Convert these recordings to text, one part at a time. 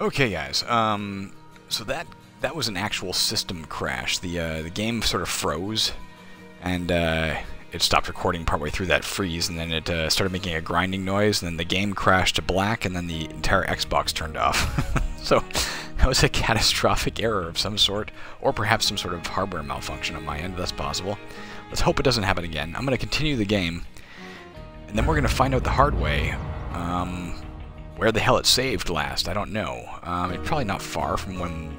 Okay, guys. Um, so that that was an actual system crash. The uh, the game sort of froze, and uh, it stopped recording partway through that freeze, and then it uh, started making a grinding noise, and then the game crashed to black, and then the entire Xbox turned off. so that was a catastrophic error of some sort, or perhaps some sort of hardware malfunction on my end. That's possible. Let's hope it doesn't happen again. I'm going to continue the game, and then we're going to find out the hard way. Um, where the hell it saved last, I don't know. Um, it's probably not far from when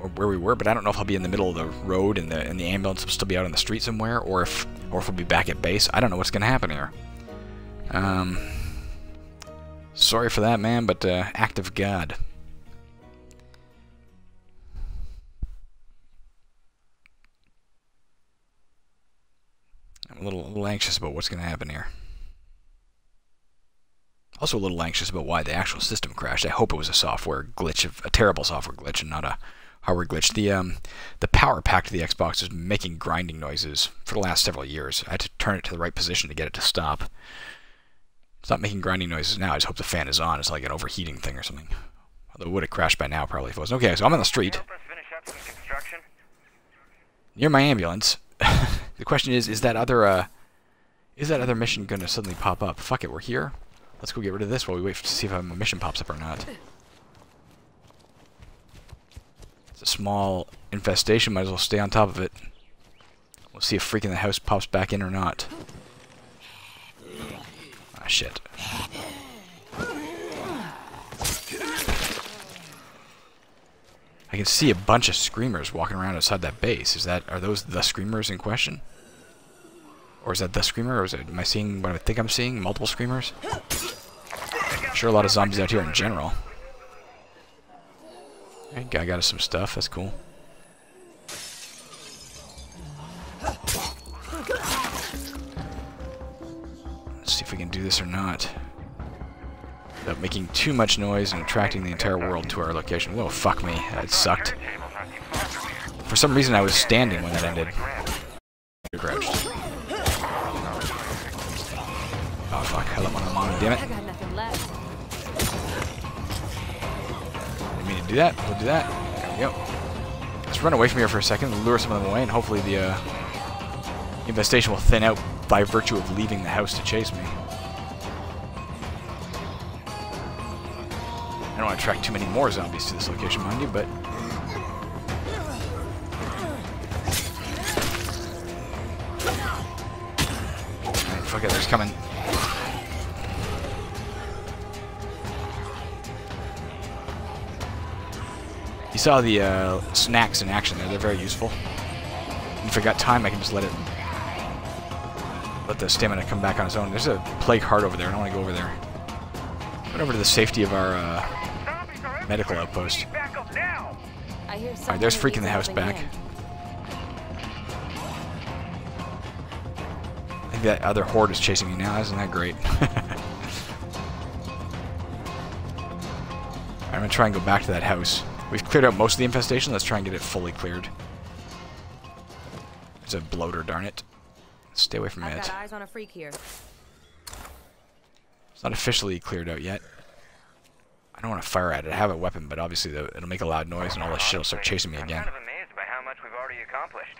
or where we were, but I don't know if I'll be in the middle of the road and the and the ambulance will still be out on the street somewhere, or if or if we'll be back at base. I don't know what's gonna happen here. Um, sorry for that, man, but uh, act of God. I'm a little, a little anxious about what's gonna happen here. Also a little anxious about why the actual system crashed. I hope it was a software glitch, a terrible software glitch, and not a hardware glitch. The um, the power pack to the Xbox is making grinding noises for the last several years. I had to turn it to the right position to get it to stop. It's not making grinding noises now. I just hope the fan is on. It's like an overheating thing or something. Although it would have crashed by now probably if it was. Okay, so I'm on the street. Near my ambulance. the question is, is that other uh, is that other mission gonna suddenly pop up? Fuck it, we're here. Let's go get rid of this while we wait to see if a mission pops up or not. It's a small infestation, might as well stay on top of it. We'll see if freaking the house pops back in or not. Ah, shit. I can see a bunch of screamers walking around outside that base. Is that are those the screamers in question? Or is that the screamer? Or is it, am I seeing what I think I'm seeing? Multiple screamers? Sure, a lot of zombies out here in general. Hey, guy got us some stuff. That's cool. Let's see if we can do this or not. Without making too much noise and attracting the entire world to our location. Whoa, fuck me. That sucked. For some reason I was standing when that ended. Crouched. Oh fuck, I let one of them on damn it. Do that. We'll do that. There we go. Let's run away from here for a second lure some of them away, and hopefully the uh, infestation will thin out by virtue of leaving the house to chase me. I don't want to attract too many more zombies to this location, mind you, but... Alright, fuck it, there's coming. Saw the uh, snacks in action there. They're very useful. And if I got time, I can just let it... Let the stamina come back on its own. There's a plague heart over there. I don't want to go over there. Run over to the safety of our uh, medical outpost. Alright, there's freaking the house back. I think that other horde is chasing me now. Isn't that great? I'm to try and go back to that house. We've cleared out most of the infestation. Let's try and get it fully cleared. It's a bloater, darn it. Stay away from I've it. got eyes on a freak here. It's not officially cleared out yet. I don't want to fire at it. I have a weapon, but obviously the, it'll make a loud noise and all this shit will start chasing me I'm again. kind of amazed by how much we've already accomplished.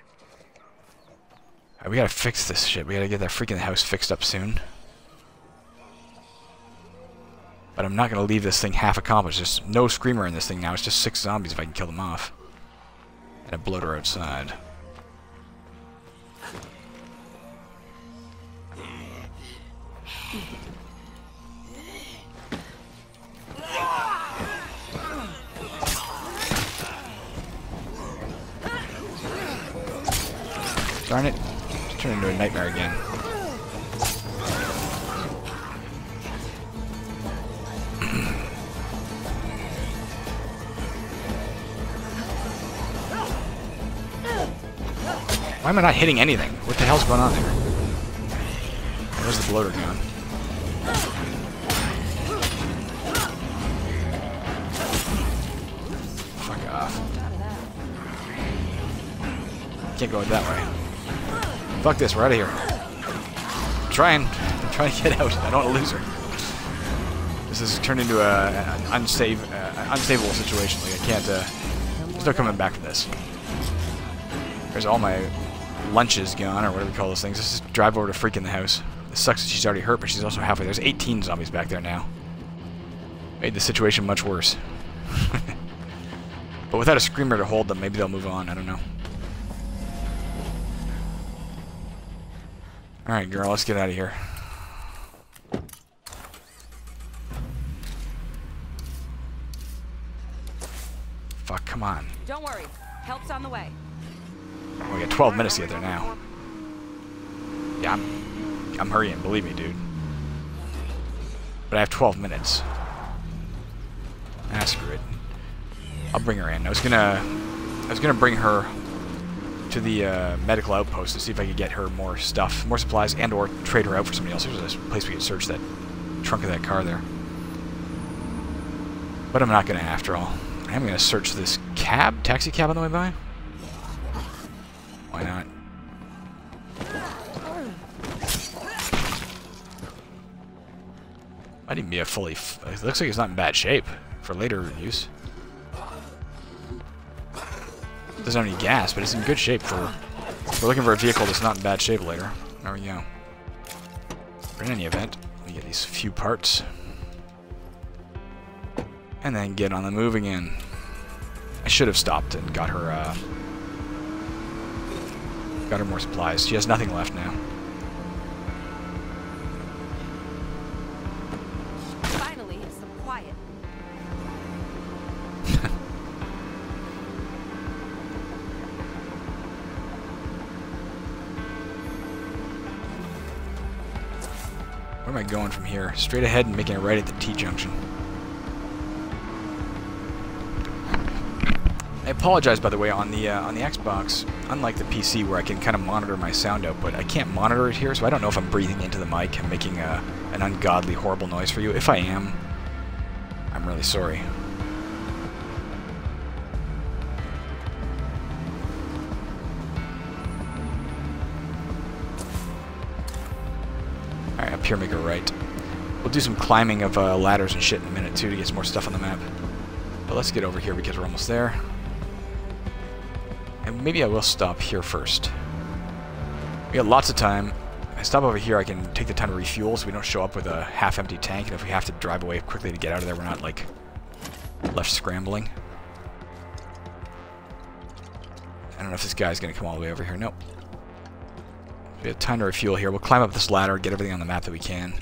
Alright, we gotta fix this shit. We gotta get that freaking house fixed up soon. But I'm not gonna leave this thing half accomplished. There's no screamer in this thing now. It's just six zombies if I can kill them off. And a bloater outside. Darn it. It's turned into a nightmare again. Why am I not hitting anything? What the hell's going on there? Where's the bloater gone? Fuck off. Can't go that way. Fuck this, we're out of here. I'm trying. I'm trying to get out. I don't want to lose her. This has turned into a, an unstable, uh, unstable situation. Like I can't. Uh, there's no coming back from this. There's all my lunches gone, or whatever you call those things. Let's just drive over to Freak in the house. It sucks that she's already hurt, but she's also halfway. There's 18 zombies back there now. Made the situation much worse. but without a screamer to hold them, maybe they'll move on. I don't know. Alright, girl, let's get out of here. Fuck, come on. Don't worry. Help's on the way. We got 12 minutes to get there now. Yeah, I'm, I'm hurrying, believe me, dude. But I have 12 minutes. Ah, screw it. I'll bring her in. I was gonna, I was gonna bring her to the uh, medical outpost to see if I could get her more stuff, more supplies, and or trade her out for somebody else. There's a place we could search that trunk of that car there. But I'm not gonna after all. I am gonna search this cab, taxi cab on the way by. Why not? Might even be a fully... it looks like it's not in bad shape for later use. Doesn't have any gas, but it's in good shape for... We're looking for a vehicle that's not in bad shape later. There we go. In any event, we get these few parts. And then get on the move again. I should have stopped and got her, uh, Got her more supplies. She has nothing left now. Finally, some quiet. Where am I going from here? Straight ahead and making it right at the T-junction. I apologize, by the way, on the uh, on the Xbox. Unlike the PC, where I can kind of monitor my sound output, I can't monitor it here, so I don't know if I'm breathing into the mic and making a, an ungodly, horrible noise for you. If I am, I'm really sorry. Alright, up here, make a right. We'll do some climbing of uh, ladders and shit in a minute, too, to get some more stuff on the map. But let's get over here because we're almost there. Maybe I will stop here first. We got lots of time. If I stop over here, I can take the time to refuel so we don't show up with a half-empty tank, and if we have to drive away quickly to get out of there, we're not, like, left scrambling. I don't know if this guy's going to come all the way over here. Nope. We have time to refuel here. We'll climb up this ladder, get everything on the map that we can.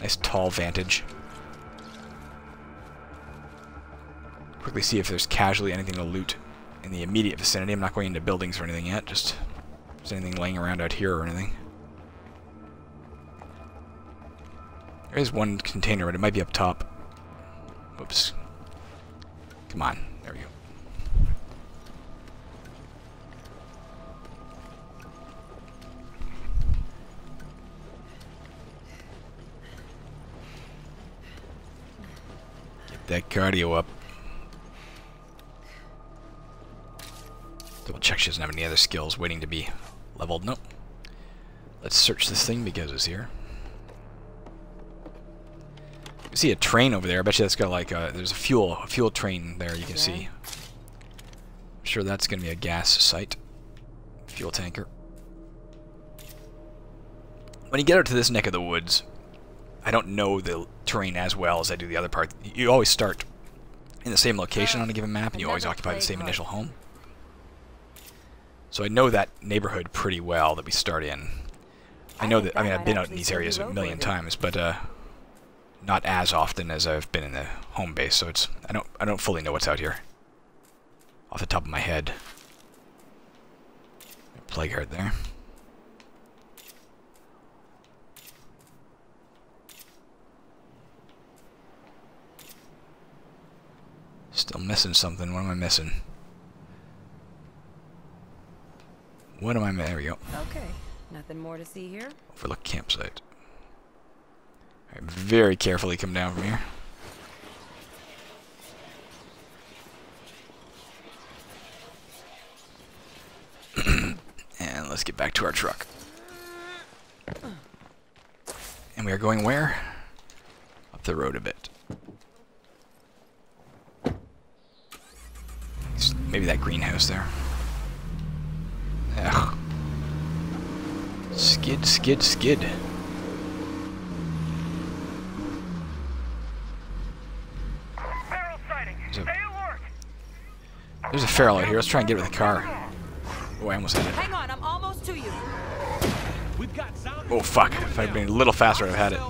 Nice tall vantage. Quickly see if there's casually anything to loot in the immediate vicinity. I'm not going into buildings or anything yet, just if there's anything laying around out here or anything. There is one container, but it might be up top. Oops. Come on. There we go. Get that cardio up. Double check she doesn't have any other skills waiting to be leveled. Nope. Let's search this thing because it's here. You see a train over there. I bet you that's got like a, there's a fuel a fuel train there you can see. I'm sure that's going to be a gas site. Fuel tanker. When you get out to this neck of the woods, I don't know the terrain as well as I do the other part. You always start in the same location on a given map, and you always occupy the same initial home. So I know that neighborhood pretty well that we start in. I know that, I mean, I've been out in these areas a million times, but uh, not as often as I've been in the home base, so it's, I don't, I don't fully know what's out here. Off the top of my head. Plague heart there. Still missing something. What am I missing? What am I? There we go. Okay. Nothing more to see here. Overlook campsite. Right, very carefully come down from here. and let's get back to our truck. And we are going where? Up the road a bit. Maybe that greenhouse there. Skid, skid, skid. Feral sighting. Is it- Stay alert. There's a feral out here. Let's try and get it with the car. Oh, I almost had it. Hang on, I'm almost to you. Oh, fuck. If I'd been a little faster, I'd have had it.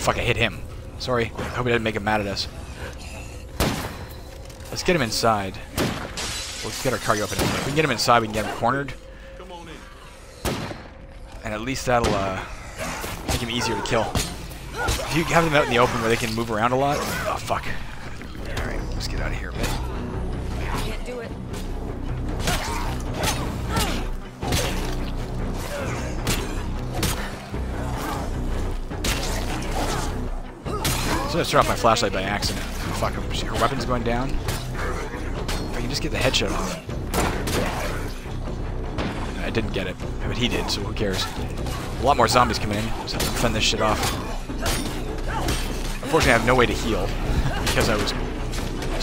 Fuck, I hit him. Sorry. Hope he didn't make him mad at us. Let's get him inside. Let's get our cargo up in If we can get him inside, we can get him cornered. And at least that'll uh, make him easier to kill. If you have them out in the open where they can move around a lot... Oh, fuck. Alright, let's get out of here a bit. Can't do. So I just off my flashlight by accident. Fuck, her weapon's going down. If I can just get the headshot off. Didn't get it, but he did, so who cares? A lot more zombies coming in, I have to fend this shit off. Unfortunately, I have no way to heal, because I was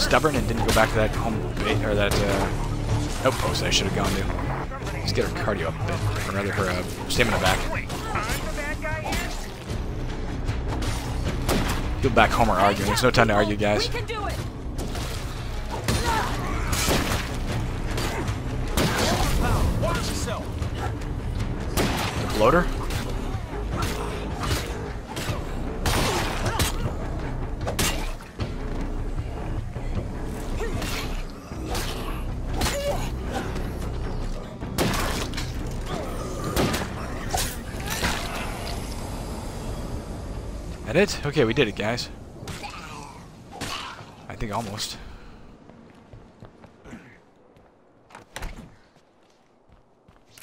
stubborn and didn't go back to that home base, or that uh, outpost I should have gone to. Let's get her cardio up a bit, or rather her uh, stamina back. Go back home or arguing. There's no time to argue, guys. Loader? That it? Okay, we did it, guys. I think almost.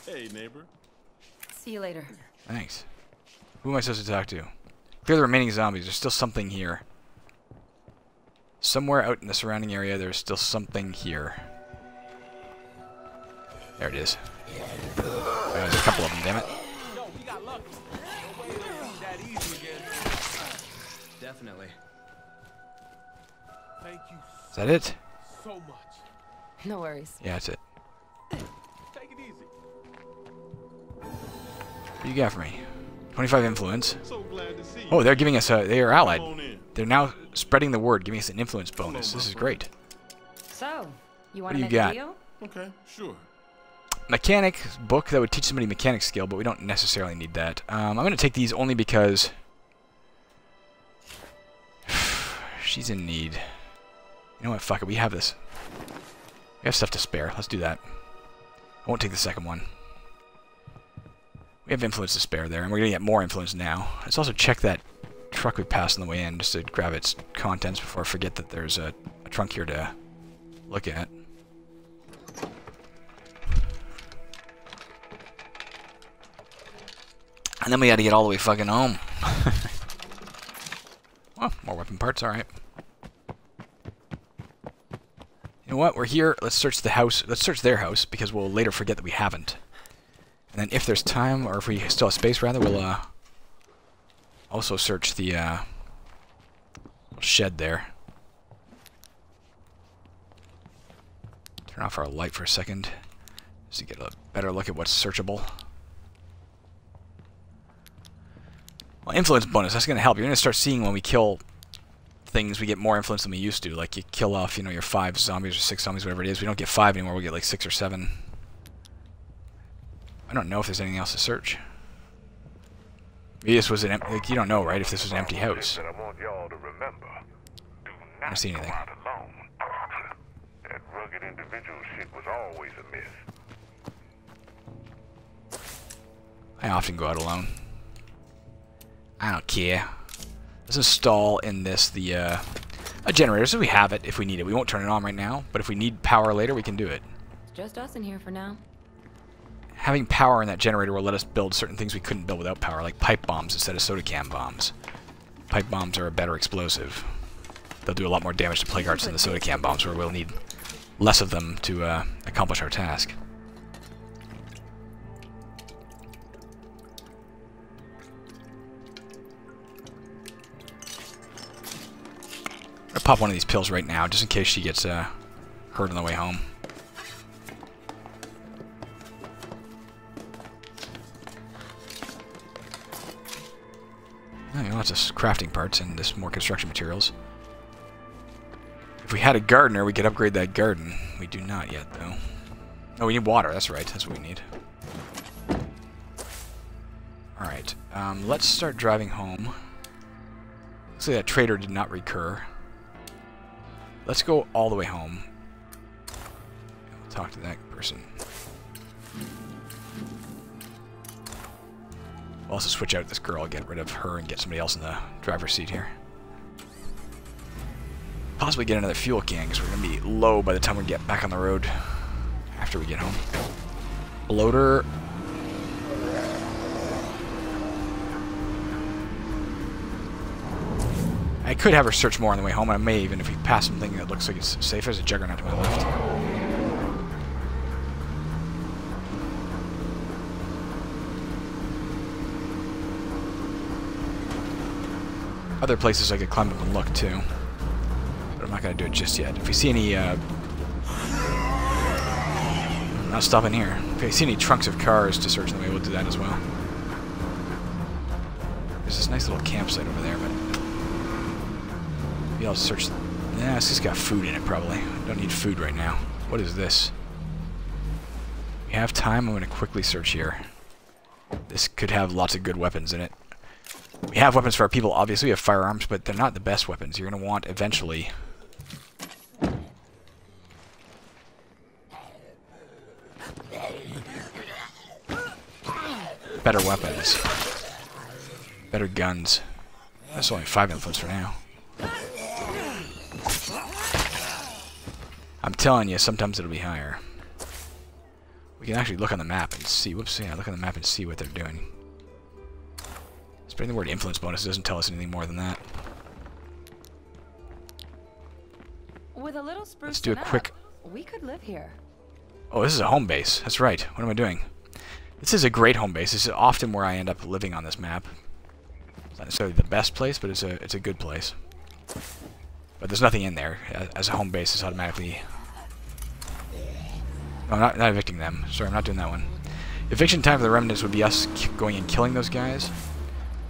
Hey, neighbor. See you later. Thanks. Who am I supposed to talk to? Clear the remaining zombies. There's still something here. Somewhere out in the surrounding area, there's still something here. There it is. Oh, there's a couple of them, damn it. Definitely. Thank you Is that it? so much. No worries. Yeah, that's it. What do you got for me? 25 influence. So glad to see you. Oh, they're giving us a... They are allied. Come on in. They're now spreading the word, giving us an influence bonus. This is great. So, you What want do to you make got? a deal? Okay, sure. mechanic book that would teach somebody mechanic skill, but we don't necessarily need that. Um, I'm going to take these only because she's in need. You know what? Fuck it. We have this. We have stuff to spare. Let's do that. I won't take the second one. We have influence to spare there, and we're going to get more influence now. Let's also check that truck we passed on the way in just to grab its contents before I forget that there's a, a trunk here to look at. And then we had to get all the way fucking home. well, more weapon parts, alright. You know what? We're here. Let's search the house. Let's search their house, because we'll later forget that we haven't. And then if there's time, or if we still have space, rather, we'll uh, also search the uh, shed there. Turn off our light for a second, just to get a better look at what's searchable. Well, influence bonus, that's going to help. You're going to start seeing when we kill things, we get more influence than we used to. Like, you kill off, you know, your five zombies or six zombies, whatever it is. We don't get five anymore, we get like six or seven. I don't know if there's anything else to search. Maybe this was an empty... Like, you don't know, right, if this was an empty house. I want y'all to remember. Do I don't not see go anything. out alone. that rugged individual shit was always a myth. I often go out alone. I don't care. Let's install in this the uh, a generator so we have it if we need it. We won't turn it on right now, but if we need power later, we can do it. It's just us in here for now. Having power in that generator will let us build certain things we couldn't build without power, like pipe bombs instead of soda can bombs. Pipe bombs are a better explosive. They'll do a lot more damage to plague hearts than the soda can bombs, where we'll need less of them to uh, accomplish our task. I'll pop one of these pills right now, just in case she gets uh, hurt on the way home. Lots of crafting parts and just more construction materials. If we had a gardener, we could upgrade that garden. We do not yet, though. Oh, we need water. That's right. That's what we need. Alright. Um, let's start driving home. Like that trader did not recur. Let's go all the way home. We'll talk to that person. We'll also switch out this girl, get rid of her, and get somebody else in the driver's seat here. Possibly get another fuel can, because we're going to be low by the time we get back on the road after we get home. Bloater. I could have her search more on the way home. I may even if we pass something that looks like it's safe. There's a juggernaut to my left. Other places I could climb up and look too. But I'm not going to do it just yet. If we see any... Uh, not stopping here. If we see any trunks of cars to search in the way, we'll do that as well. There's this nice little campsite over there, but... Maybe I'll search... Nah, it's just got food in it, probably. Don't need food right now. What is this? We have time. I'm going to quickly search here. This could have lots of good weapons in it. We have weapons for our people, obviously. We have firearms, but they're not the best weapons. You're going to want, eventually... Better weapons. Better guns. That's only five influence for now. I'm telling you, sometimes it'll be higher. We can actually look on the map and see. Whoops, yeah, look on the map and see what they're doing. Spreading the word influence bonus doesn't tell us anything more than that. With a little spruce Let's do a quick... we could live here. Oh, this is a home base. That's right. What am I doing? This is a great home base. This is often where I end up living on this map. It's not necessarily the best place, but it's a it's a good place. But there's nothing in there. As a home base, it's automatically... No, I'm not, not evicting them. Sorry, I'm not doing that one. Eviction time for the remnants would be us going and killing those guys.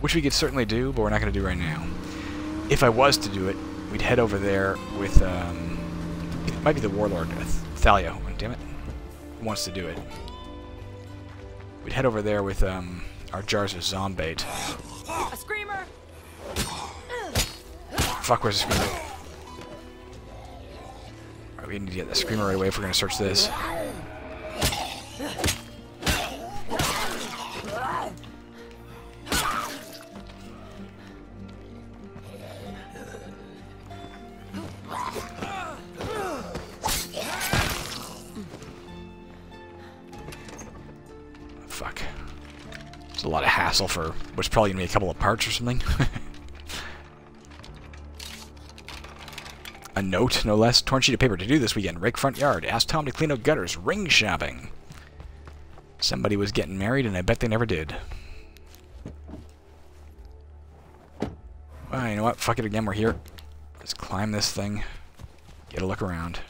Which we could certainly do, but we're not going to do right now. If I was to do it, we'd head over there with... Um, it might be the Warlord, uh, Thalia. Oh, damn it. Wants to do it? We'd head over there with um, our jars of zombait. A screamer! Fuck, where's the screamer? Alright, we need to get the screamer right away if we're gonna search this. For what's probably gonna be a couple of parts or something. A note, no less. Torn sheet of paper to do this weekend. Rake front yard. Ask Tom to clean out gutters. Ring shopping. Somebody was getting married, and I bet they never did. Well, you know what? Fuck it again. We're here. Let's climb this thing. Get a look around.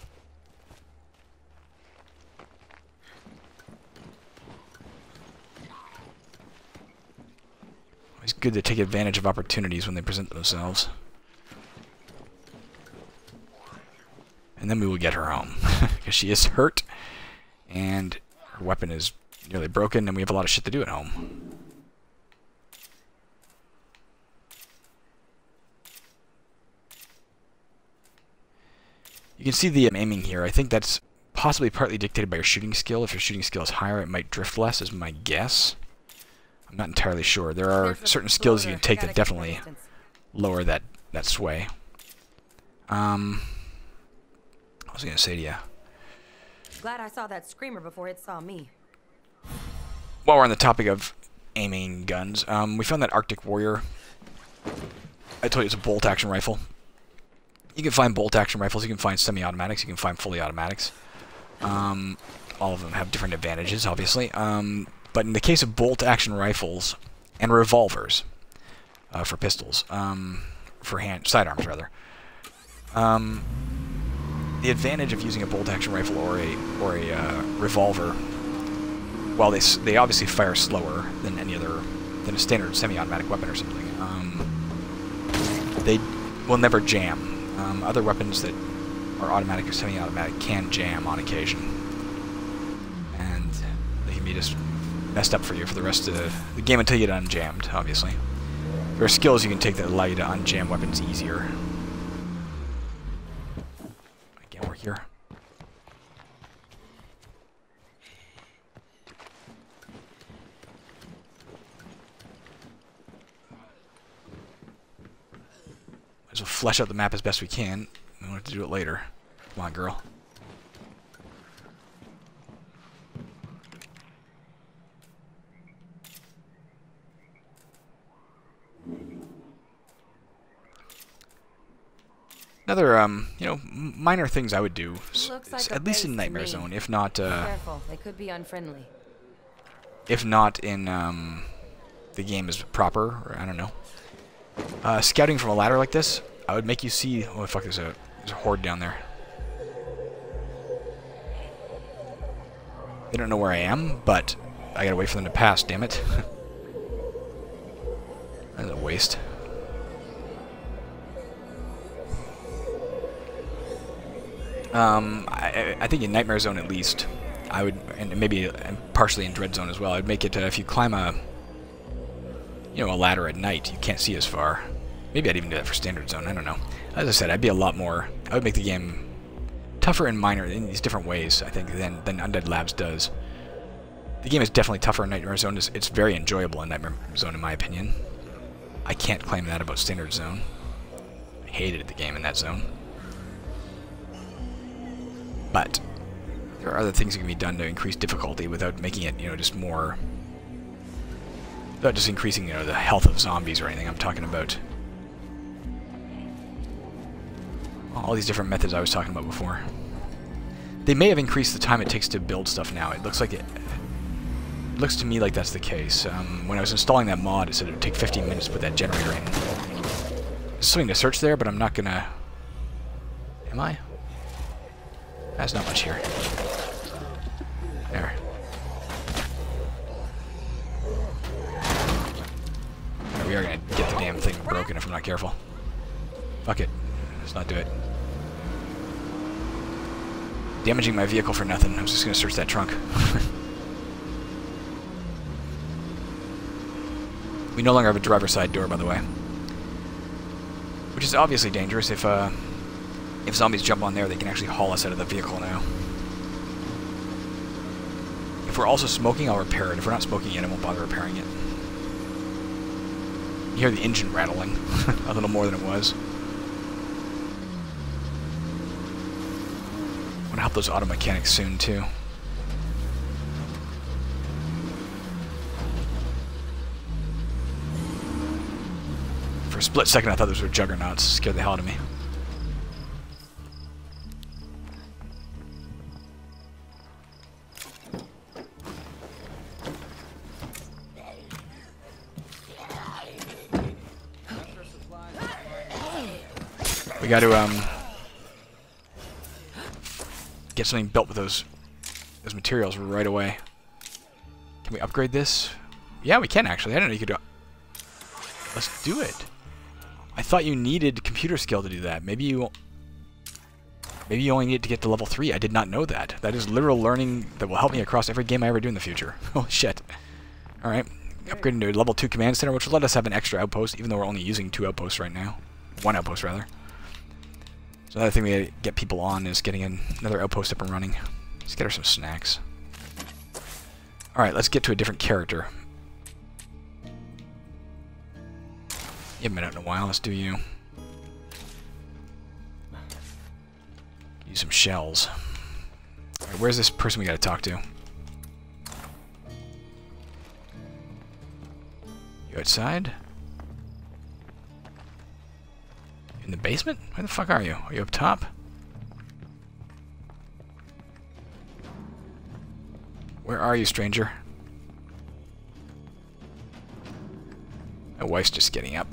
Always good to take advantage of opportunities when they present themselves. And then we will get her home. Because she is hurt. And her weapon is nearly broken. And we have a lot of shit to do at home. You can see the um, aiming here. I think that's possibly partly dictated by your shooting skill. If your shooting skill is higher, it might drift less, is my guess. I'm not entirely sure. There are certain skills you can take that definitely lower that, that sway. Um, I was going to say to you, Glad I saw that screamer before it saw me. while we're on the topic of aiming guns, um, we found that Arctic Warrior. I told you it's a bolt action rifle. You can find bolt action rifles, you can find semi-automatics, you can find fully automatics. Um, all of them have different advantages, obviously. Um, but in the case of bolt action rifles and revolvers uh, for pistols, um, for hand sidearms rather, um, the advantage of using a bolt-action rifle or a or a uh, revolver, while they they obviously fire slower than any other than a standard semi-automatic weapon or something, um, they will never jam. Um, other weapons that are automatic or semi-automatic can jam on occasion, and they can be just messed up for you for the rest of the, game until you get unjammed. Obviously, there are skills you can take that allow you to unjam weapons easier. Again, we're here. Might as well flesh out the map as best we can. We want to do it later. Come on, girl. Another, um, you know, minor things I would do, s- Looks s- like at least in Nightmare. Zone, if not, uh, Careful, they could be unfriendly. if not in um, the game is proper, or I don't know. Uh, scouting from a ladder like this, I would make you see. Oh fuck, there's a there's a horde down there. They don't know where I am, but I gotta wait for them to pass. Damn it! That's a waste. Um, I, I think in Nightmare Zone at least, I would, and maybe and partially in Dread Zone as well, I'd make it uh, if you climb a, you know, a ladder at night, you can't see as far. Maybe I'd even do that for Standard Zone. I don't know. As I said, I'd be a lot more. I would make the game tougher and minor in these different ways. I think than than Undead Labs does. The game is definitely tougher in Nightmare Zone. It's, it's very enjoyable in Nightmare Zone, in my opinion. I can't claim that about Standard Zone. I hated the game in that zone. But there are other things that can be done to increase difficulty without making it, you know, just more. Without just increasing, you know, the health of zombies or anything. I'm talking about all these different methods I was talking about before. They may have increased the time it takes to build stuff now. It looks like it. it looks to me like that's the case. Um, when I was installing that mod, it said it would take 15 minutes to put that generator in. There's something to search there, but I'm not gonna. Am I? There's not much here. There. We are gonna get the damn thing broken if I'm not careful. Fuck it. Let's not do it. Damaging my vehicle for nothing. I'm just gonna search that trunk. we no longer have a driver's side door, by the way. Which is obviously dangerous if, uh, if zombies jump on there, they can actually haul us out of the vehicle now. If we're also smoking, I'll repair it. If we're not smoking yet, I won't bother repairing it. You hear the engine rattling a little more than it was. I want to help those auto mechanics soon, too. For a split second, I thought those were juggernauts. Scared the hell out of me. We got to um get something built with those those materials right away. Can we upgrade this? Yeah, we can actually. I didn't know you could. Do Let's do it. I thought you needed computer skill to do that. Maybe you. Maybe you only need to get to level three. I did not know that. That is literal learning that will help me across every game I ever do in the future. Holy shit! All right, upgrading to level two command center, which will let us have an extra outpost, even though we're only using two outposts right now. One outpost rather. So another thing we gotta get people on is getting another outpost up and running. Let's get her some snacks. Alright, let's get to a different character. You haven't been out in a while, let's do you. Use some shells. Alright, where's this person we gotta talk to? You outside? In the basement? Where the fuck are you? Are you up top? Where are you, stranger? My wife's just getting up.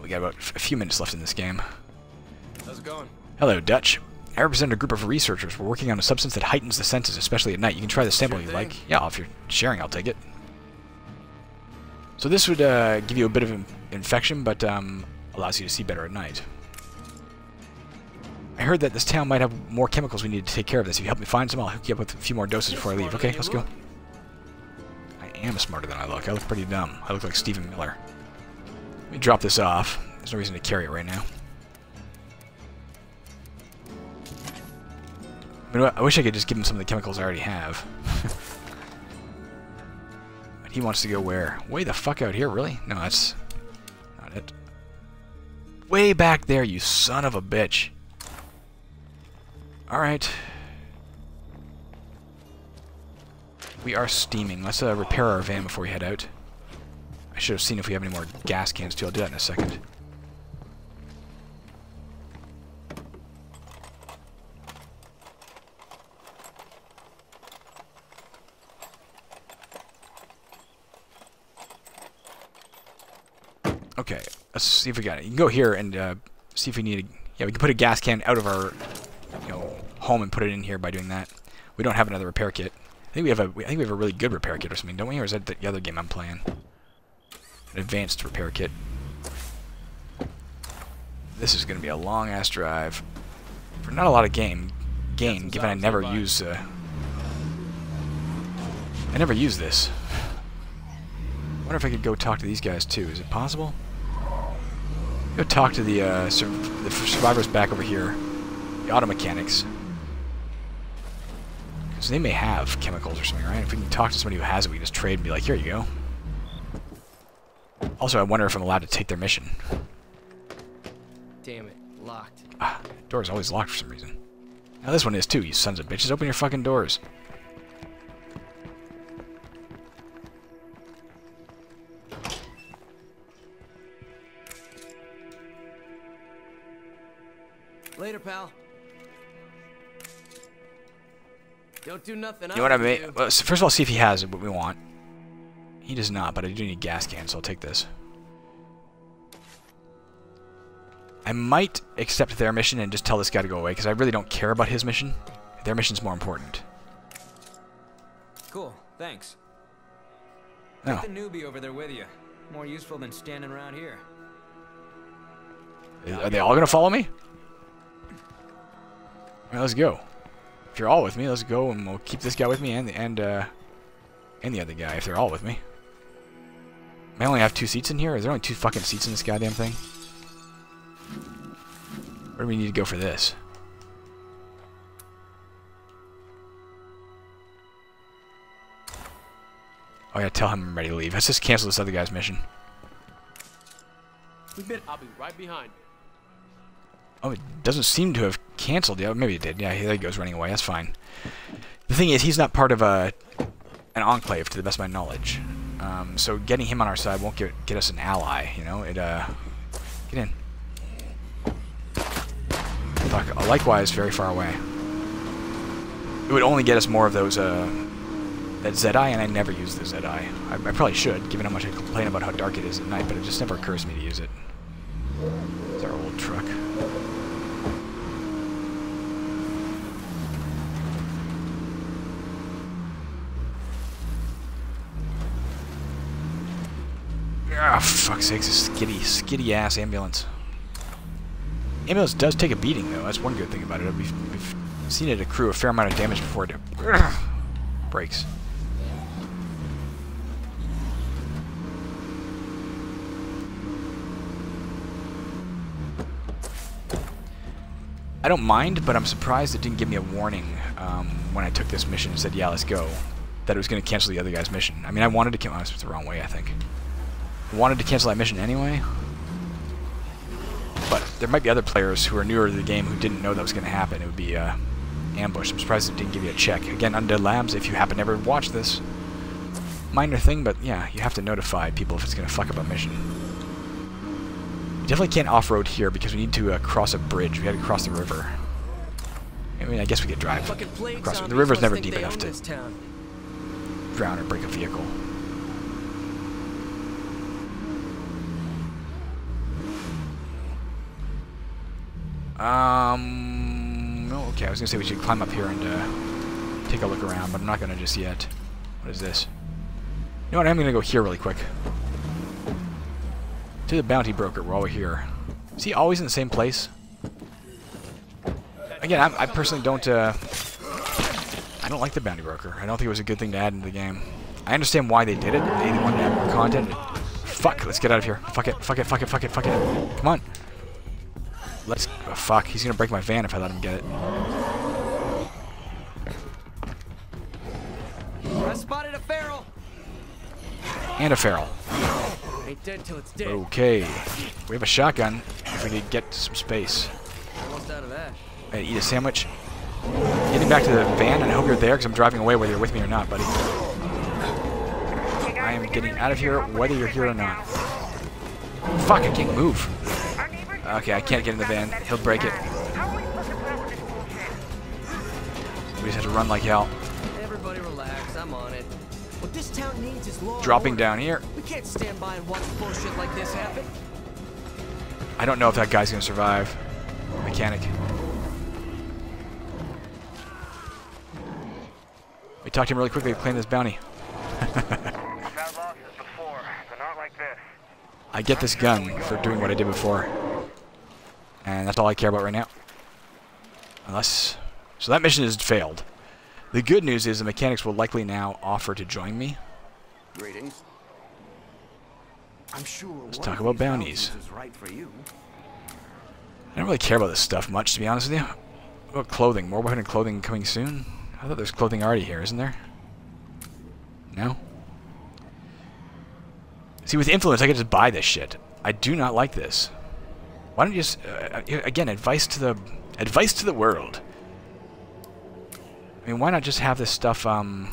We got about a few minutes left in this game. How's it going? Hello, Dutch. I represent a group of researchers. We're working on a substance that heightens the senses, especially at night. You can try the sample Sure you like. Yeah, if you're sharing, I'll take it. So this would uh, give you a bit of in- infection, but um, allows you to see better at night. I heard that this town might have more chemicals we need to take care of this. If you help me find some, I'll hook you up with a few more doses before I leave. Okay, let's go. I am smarter than I look. I look pretty dumb. I look like Stephen Miller. Let me drop this off. There's no reason to carry it right now. I, wish I could just give him some of the chemicals I already have. but he wants to go where? Way the fuck out here, really? No, that's not it. Way back there, you son of a bitch. Alright. We are steaming. Let's uh, repair our van before we head out. I should have seen if we have any more gas cans too. I'll do that in a second. Okay, let's see if we got it. You can go here and uh, see if we need. A, yeah, we can put a gas can out of our, home and put it in here by doing that. We don't have another repair kit. I think we have a. I think we have a really good repair kit or something, don't we? Or is that the other game I'm playing? An advanced repair kit. This is going to be a long ass drive for not a lot of game gain, given I never use. Uh, I never use this. wonder if I could go talk to these guys too. Is it possible? Go talk to the, uh, sur the survivors back over here, the auto mechanics. Because they may have chemicals or something, right? If we can talk to somebody who has it, we can just trade and be like, here you go. Also, I wonder if I'm allowed to take their mission. Damn it, locked. Ah, door's always locked for some reason. Now this one is too, you sons of bitches. Open your fucking doors. Do nothing. You know what I mean? Well, s- first of all, see if he has what we want. He does not, but I do need gas cans, so I'll take this. I might accept their mission and just tell this guy to go away, because I really don't care about his mission. Their mission's more important. Cool, thanks. Take the newbie over there with you. More useful than standing around here. Are they all going to follow me? Alright, let's go. If you're all with me, let's go, and we'll keep this guy with me and the, and, uh, and the other guy, if they're all with me. I only have two seats in here? Is there only two fucking seats in this goddamn thing? Where do we need to go for this? Oh yeah, tell him I'm ready to leave. Let's just cancel this other guy's mission. I'll be right behind you. Oh, it doesn't seem to have canceled yet. Maybe it did. Yeah, there he goes running away. That's fine. The thing is, he's not part of a an enclave, to the best of my knowledge. Um, so getting him on our side won't get get us an ally. You know, it uh, get in. Likewise, very far away. It would only get us more of those uh, that Zedi, and I never use the Zedi. I, I probably should, given how much I complain about how dark it is at night, but it just never occurs to me to use it. It's our old truck. Ah, fuck's sakes, a skitty, skitty ass ambulance. Ambulance does take a beating, though. That's one good thing about it. We've, we've seen it accrue a fair amount of damage before it breaks. I don't mind, but I'm surprised it didn't give me a warning um, when I took this mission and said, yeah, let's go. That it was going to cancel the other guy's mission. I mean, I wanted to cancel... It's the wrong way, I think. Wanted to cancel that mission anyway. But there might be other players who are newer to the game who didn't know that was going to happen. It would be uh, ambush. I'm surprised it didn't give you a check. Again, Undead Labs, if you happen to ever watch this, minor thing, but yeah, you have to notify people if it's going to fuck up a mission. We definitely can't off-road here because we need to uh, cross a bridge. We had to cross the river. I mean, I guess we could drive across. The river's never deep enough to drown or break a vehicle. Um, Okay, I was gonna say we should climb up here and uh, take a look around, but I'm not gonna just yet. What is this? You know what? I'm gonna go here really quick. To the bounty broker while we're here. Is he always in the same place? Again, I'm, I personally don't. Uh, I don't like the bounty broker. I don't think it was a good thing to add into the game. I understand why they did it. They wanted to more content. Fuck, let's get out of here. Fuck it, fuck it, fuck it, fuck it, fuck it. Come on. Let's... Oh, fuck, he's gonna break my van if I let him get it. I spotted a feral. And a feral. Ain't dead till it's dead. Okay. We have a shotgun. If we could get some space. Almost out of that. Eat a sandwich. Getting back to the van, and I hope you're there, because I'm driving away whether you're with me or not, buddy. I am getting out of here whether you're here or not. Fuck, I can't move. Okay, I can't get in the van. He'll break it. We just have to run like hell. Everybody relax. I'm on it. What this town needs is law. Dropping order. down here. We can't stand by and watch bullshit like this happen. I don't know if that guy's gonna survive. Mechanic. We talked to him really quickly to claim this bounty. I've had losses before, but not like. I get this gun for doing what I did before. And that's all I care about right now. Unless... So that mission has failed. The good news is the mechanics will likely now offer to join me. Greetings. I'm sure Let's talk about bounties. Right for you. I don't really care about this stuff much, to be honest with you. What about clothing? More weapon and clothing coming soon? I thought there's clothing already here, isn't there? No? See, with influence, I could just buy this shit. I do not like this. Why don't you just... Uh, again, advice to the... Advice to the world. I mean, why not just have this stuff, um...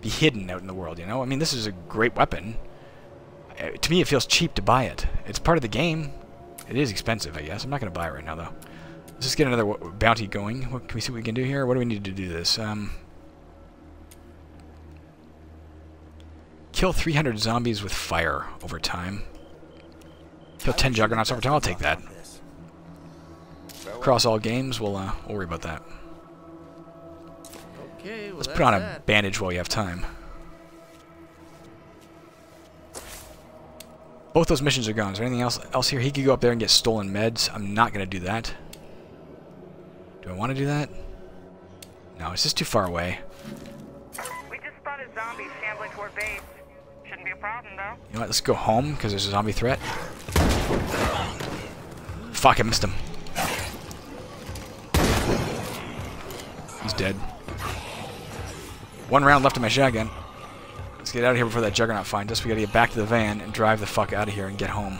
Be hidden out in the world, you know? I mean, this is a great weapon. Uh, to me, it feels cheap to buy it. It's part of the game. It is expensive, I guess. I'm not going to buy it right now, though. Let's just get another bounty going. What, can we see what we can do here? What do we need to do this? Um, kill 300 zombies with fire over time. Kill 10 juggernauts over time. I'll take that. Across all games, we'll, uh, we'll worry about that. Okay, well Let's put on a that. bandage while you have time. Both those missions are gone. Is there anything else else here? He could go up there and get stolen meds. I'm not going to do that. Do I want to do that? No, it's just too far away. We just spotted zombies shambling toward base. Shouldn't be a problem, though. You know what? Let's go home because there's a zombie threat. Fuck, I missed him. He's dead. One round left of my shotgun. Let's get out of here before that juggernaut finds us. We gotta get back to the van and drive the fuck out of here and get home.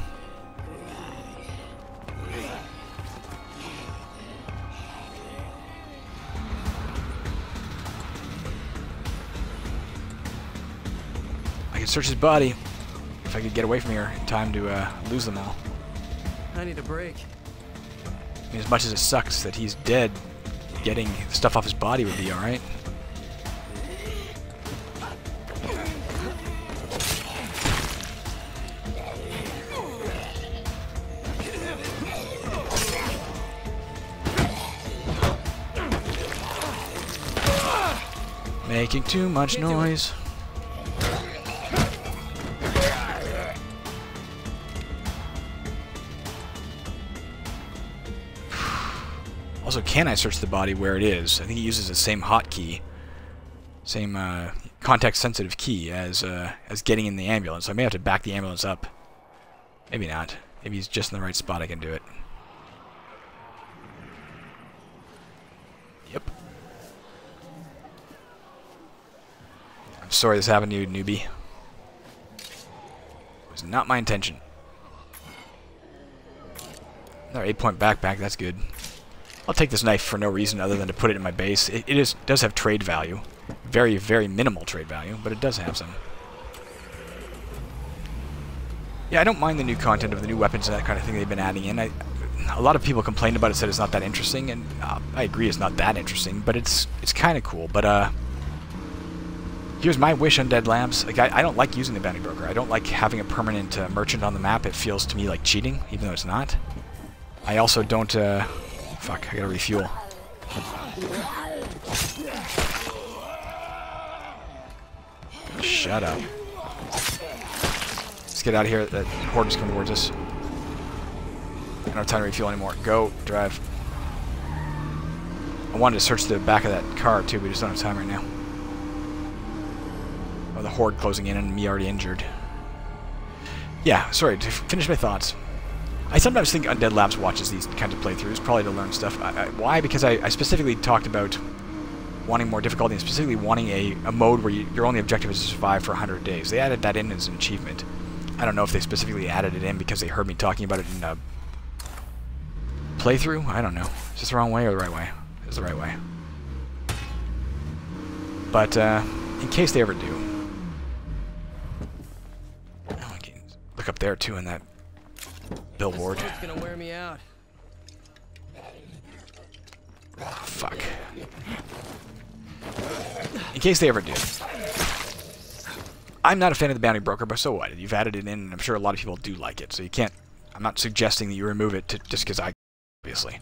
I can search his body if I could get away from here in time to uh, lose them all. I need a break. I mean, as much as it sucks that he's dead, getting stuff off his body would be alright. Making too much noise. Also, can I search the body where it is? I think it uses the same hotkey, same uh, context-sensitive key as uh, as getting in the ambulance. So I may have to back the ambulance up. Maybe not. Maybe he's just in the right spot. I can do it. Yep. I'm sorry this happened to you, newbie. It was not my intention. Another eight-point backpack. That's good. I'll take this knife for no reason other than to put it in my base. It, it is does have trade value. Very, very minimal trade value, but it does have some. Yeah, I don't mind the new content of the new weapons and that kind of thing they've been adding in. I, a lot of people complained about it, said it's not that interesting, and uh, I agree it's not that interesting, but it's it's kind of cool. But uh, here's my wish on Dead Labs. Like, I, I don't like using the bounty broker. I don't like having a permanent uh, merchant on the map. It feels to me like cheating, even though it's not. I also don't uh, Fuck, I gotta refuel. Shut up. Let's get out of here. That horde is coming towards us. I don't have time to refuel anymore. Go, drive. I wanted to search the back of that car too, but we just don't have time right now. Oh, the horde closing in and me already injured. Yeah, sorry, to finish my thoughts. I sometimes think Undead Labs watches these kinds of playthroughs, probably to learn stuff. I, I, why? Because I, I specifically talked about wanting more difficulty and specifically wanting a, a mode where you, your only objective is to survive for 100 days. They added that in as an achievement. I don't know if they specifically added it in because they heard me talking about it in a playthrough. I don't know. Is this the wrong way or the right way? It's the right way. But uh, in case they ever do, oh, I can look up there too in that billboard. It's gonna wear me out. Fuck. In case they ever do. I'm not a fan of the bounty broker, but so what? You've added it in, and I'm sure a lot of people do like it, so you can't... I'm not suggesting that you remove it to, just because I... Obviously.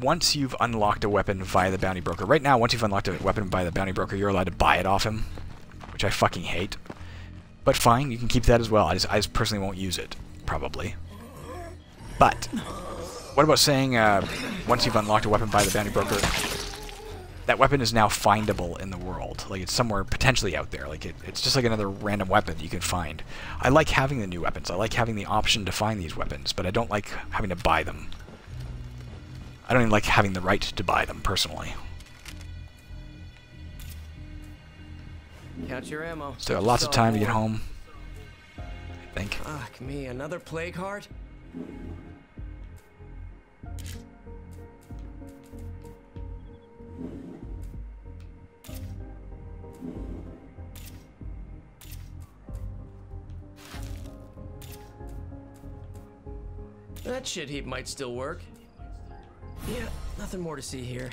Once you've unlocked a weapon via the bounty broker... Right now, once you've unlocked a weapon via the bounty broker, you're allowed to buy it off him. Which I fucking hate. But fine, you can keep that as well. I just, I just personally won't use it. Probably. But... What about saying, uh, once you've unlocked a weapon by the bounty broker, that weapon is now findable in the world. Like, it's somewhere potentially out there. Like, it, it's just like another random weapon you can find. I like having the new weapons. I like having the option to find these weapons, but I don't like having to buy them. I don't even like having the right to buy them, personally. Count your ammo. Still got lots of time to get home. I think. Fuck me, another plague heart? That shit heap might still work. Yeah, nothing more to see here.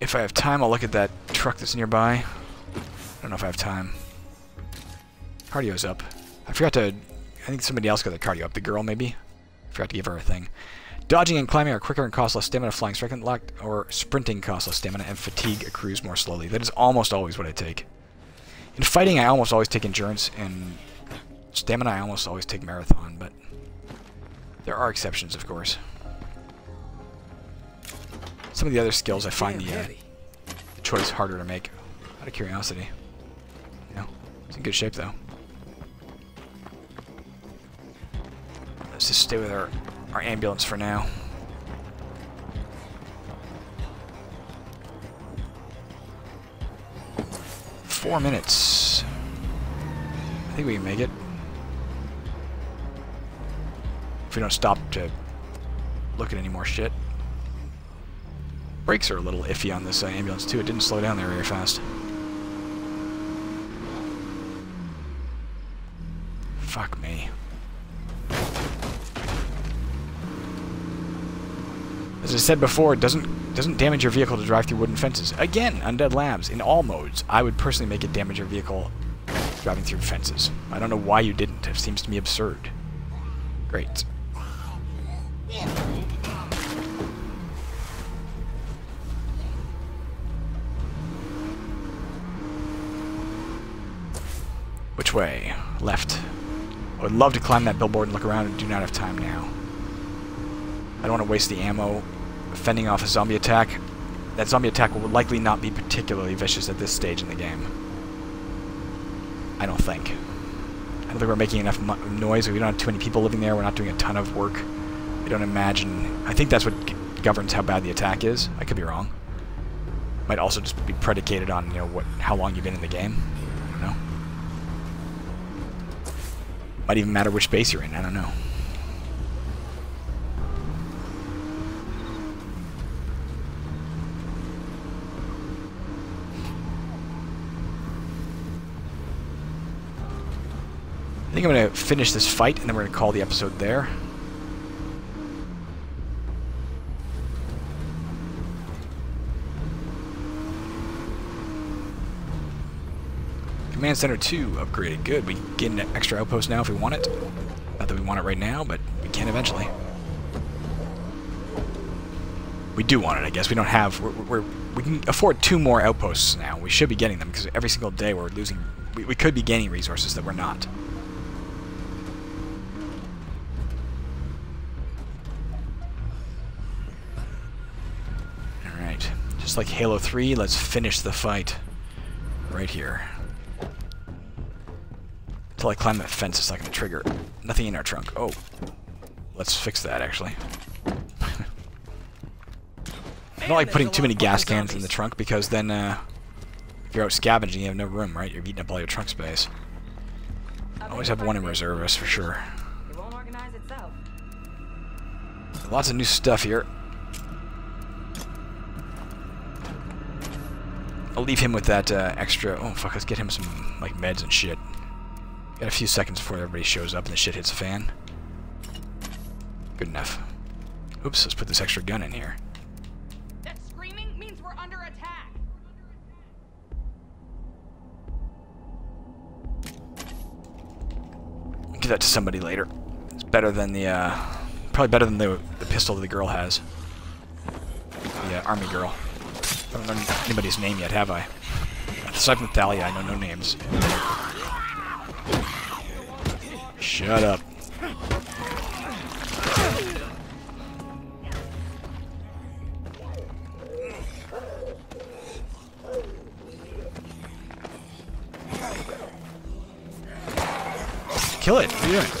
If I have time, I'll look at that truck that's nearby. I don't know if I have time. Cardio's up. I forgot to... I think somebody else got the cardio up. The girl, maybe? I forgot to give her a thing. Dodging and climbing are quicker and cost less stamina. Flying second locked or sprinting costs less stamina, and fatigue accrues more slowly. That is almost always what I take. In fighting, I almost always take endurance, and stamina, I almost always take marathon, but there are exceptions, of course. Some of the other skills, I find the, uh, the choice harder to make. Out of curiosity. You know, it's in good shape, though. Let's just stay with our, our ambulance for now. Four minutes. I think we can make it. If we don't stop to look at any more shit. Brakes are a little iffy on this uh, ambulance too. It didn't slow down there very fast. Fuck me. As I said before, it doesn't doesn't damage your vehicle to drive through wooden fences. Again, Undead Labs, in all modes, I would personally make it damage your vehicle driving through fences. I don't know why you didn't. It seems to me absurd. Great. Which way? Left. I would love to climb that billboard and look around and do not have time now. I don't want to waste the ammo fending off a zombie attack. That zombie attack will likely not be particularly vicious at this stage in the game. I don't think. I don't think we're making enough noise. We don't have too many people living there. We're not doing a ton of work. I don't imagine... I think that's what governs how bad the attack is. I could be wrong. Might also just be predicated on, you know, what how long you've been in the game. Might even matter which base you're in. I don't know. I think I'm going to finish this fight, and then we're going to call the episode there. Command Center 2 upgraded. Good. We get an extra outpost now if we want it. Not that we want it right now, but we can eventually. we do want it, I guess. We don't have... We're, we're, we can afford two more outposts now. We should be getting them, because every single day we're losing... We, we could be gaining resources that we're not. Alright. Just like Halo 3, let's finish the fight. Right here. Until I climb that fence, it's not going to trigger. Nothing in our trunk. Oh. Let's fix that, actually. I don't like putting too many gas cans in the trunk because then uh, if you're out scavenging, you have no room, right? You're eating up all your trunk space. Always have one in reserve, that's for sure. It won't organize itself. Lots of new stuff here. I'll leave him with that uh, extra... Oh, fuck, let's get him some like meds and shit. Got a few seconds before everybody shows up and the shit hits the fan. Good enough. Oops, let's put this extra gun in here. That screaming means we're under attack. Give that to somebody later. It's better than the, uh... Probably better than the, the pistol that the girl has. The uh, army girl. I don't know anybody's name yet, have I? Aside from Thalia, I know no names. Shut up. Kill it. What are you doing?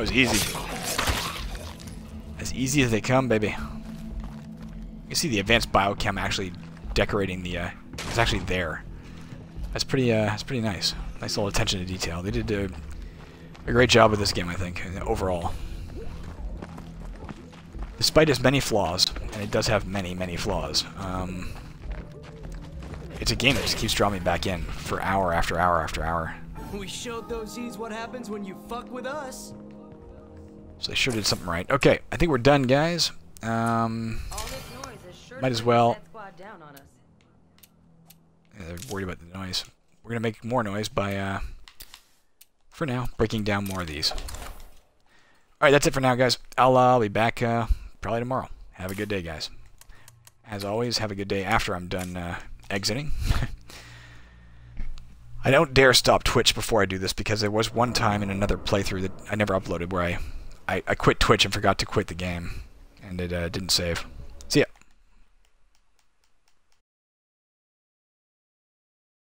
That was easy. As easy as they come, baby. You see the advanced biochem actually decorating the, uh, it's actually there. That's pretty, uh, that's pretty nice. Nice little attention to detail. They did a, a great job with this game, I think, overall. Despite its many flaws, and it does have many, many flaws, um, it's a game that just keeps drawing me back in for hour after hour after hour. We showed those Z's what happens when you fuck with us. So they sure did something right. Okay, I think we're done, guys. Um, All this noise is sure Might as well- Zed squad down on us. yeah, they're worried about the noise. We're gonna make more noise by, uh, for now, breaking down more of these. All right, that's it for now, guys. I'll, uh, I'll be back uh, probably tomorrow. Have a good day, guys. As always, have a good day after I'm done uh, exiting. I don't dare stop Twitch before I do this because there was one time in another playthrough that I never uploaded where I, I, I quit Twitch and forgot to quit the game, and it uh, didn't save. See ya.